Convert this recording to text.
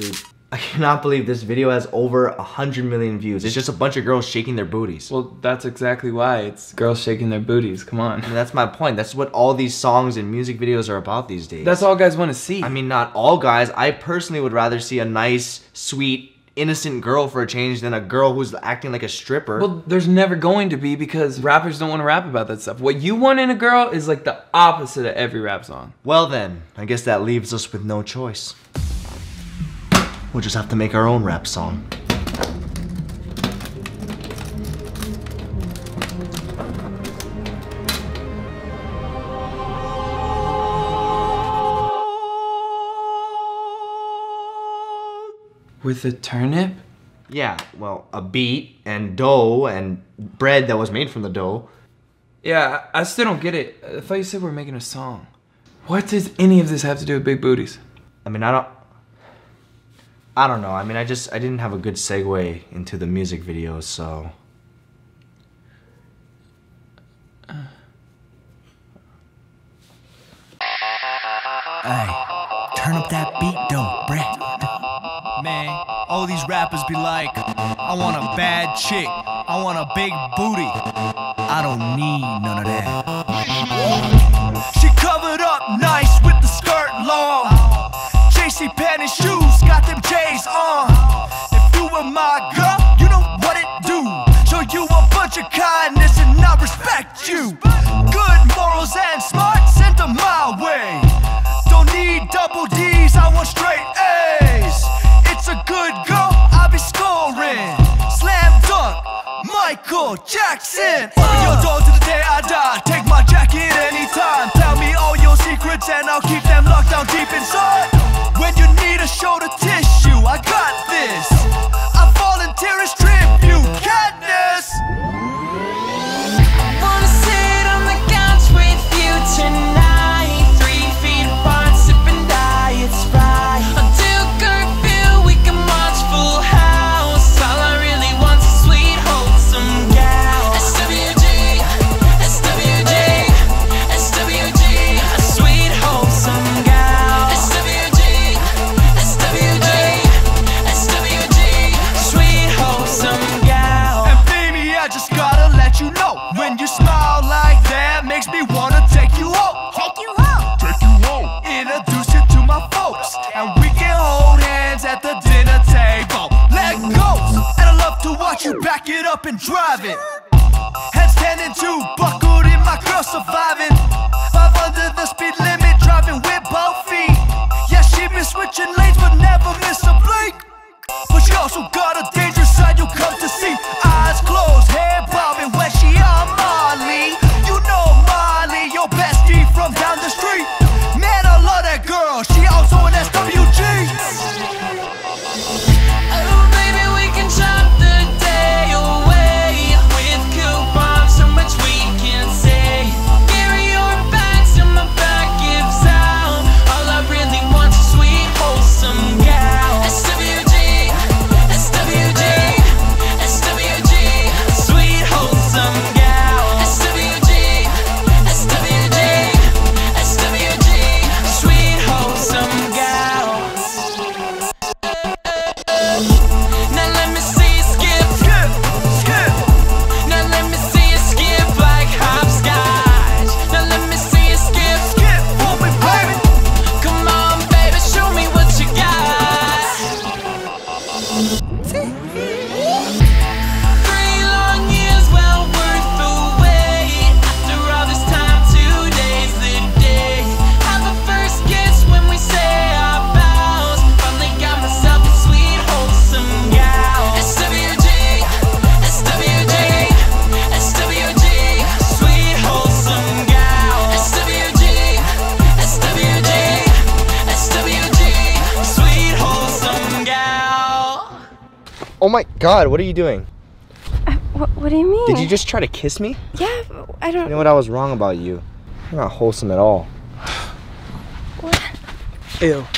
Dude, I cannot believe this video has over a hundred million views. It's just a bunch of girls shaking their booties. Well, that's exactly why. It's girls shaking their booties. Come on. And that's my point. That's what all these songs and music videos are about these days. That's all guys want to see. I mean, not all guys. I personally would rather see a nice, sweet, innocent girl for a change than a girl who's acting like a stripper. Well, there's never going to be because rappers don't want to rap about that stuff. What you want in a girl is like the opposite of every rap song. Well then, I guess that leaves us with no choice. We'll just have to make our own rap song. With a turnip? Yeah, well, a beet and dough and bread that was made from the dough. Yeah, I still don't get it. I thought you said we're making a song. What does any of this have to do with big booties? I mean, I don't. I don't know. I mean, I just I didn't have a good segue into the music video, so. Hey, turn up that beat though, Brett. Man, all these rappers be like, I want a bad chick, I want a big booty. I don't need none of that. She covered up nice with the skirt long. JC Penney shoes, got them J's on. If you were my girl, you know what it do. Show you a bunch of kindness and I respect you. Good morals and smart, send them my way. Don't need double D's, I want straight A's. It's a good girl, I'll be scoring. Slam dunk, Michael Jackson. Open your door to the day I die. Take my jacket anytime. Tell me all your secrets and I'll keep them locked down deep inside. To watch you back it up and drive it. Heads ten and two, buckled in my girl surviving. Oh my god, what are you doing? Uh, what, what do you mean? Did you just try to kiss me? Yeah, I don't. You know what? I was wrong about you. You're not wholesome at all. Ew. Oh,